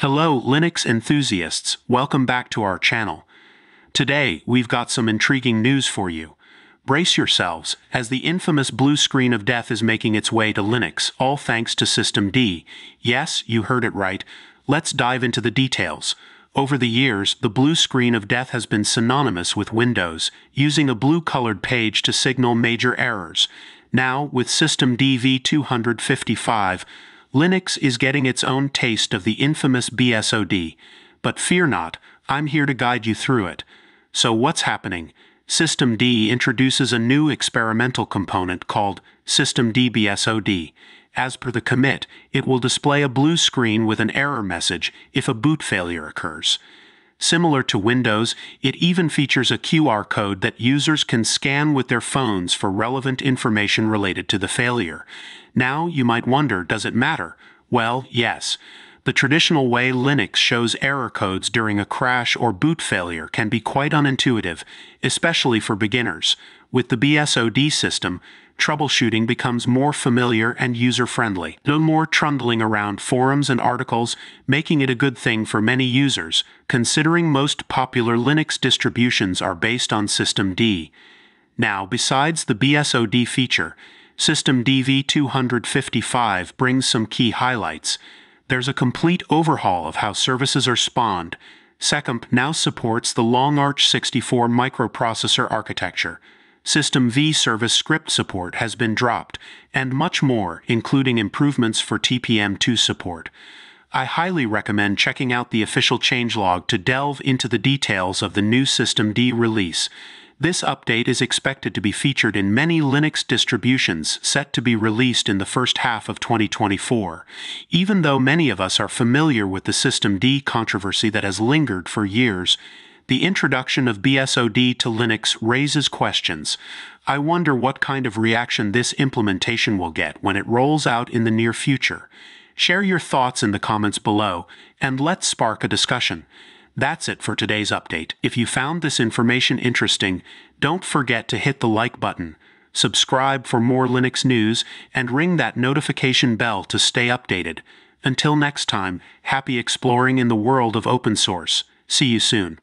Hello, Linux enthusiasts. Welcome back to our channel. Today, we've got some intriguing news for you. Brace yourselves, as the infamous blue screen of death is making its way to Linux, all thanks to Systemd. Yes, you heard it right. Let's dive into the details. Over the years, the blue screen of death has been synonymous with Windows, using a blue-colored page to signal major errors. Now, with Systemd v255, Linux is getting its own taste of the infamous BSOD, but fear not, I'm here to guide you through it. So what's happening? Systemd introduces a new experimental component called Systemd BSOD. As per the commit, it will display a blue screen with an error message if a boot failure occurs. Similar to Windows, it even features a QR code that users can scan with their phones for relevant information related to the failure. Now, you might wonder, does it matter? Well, yes. The traditional way Linux shows error codes during a crash or boot failure can be quite unintuitive, especially for beginners. With the BSOD system, troubleshooting becomes more familiar and user-friendly. No more trundling around forums and articles, making it a good thing for many users, considering most popular Linux distributions are based on Systemd. Now, besides the BSOD feature, Systemd v255 brings some key highlights. There's a complete overhaul of how services are spawned. seccomp now supports the LoongArch 64 microprocessor architecture. System V service script support has been dropped, and much more, including improvements for TPM2 support. I highly recommend checking out the official changelog to delve into the details of the new Systemd release. This update is expected to be featured in many Linux distributions set to be released in the first half of 2024. Even though many of us are familiar with the Systemd controversy that has lingered for years, the introduction of BSOD to Linux raises questions. I wonder what kind of reaction this implementation will get when it rolls out in the near future. Share your thoughts in the comments below, and let's spark a discussion. That's it for today's update. If you found this information interesting, don't forget to hit the like button, subscribe for more Linux news, and ring that notification bell to stay updated. Until next time, happy exploring in the world of open source. See you soon.